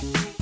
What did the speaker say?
Bye.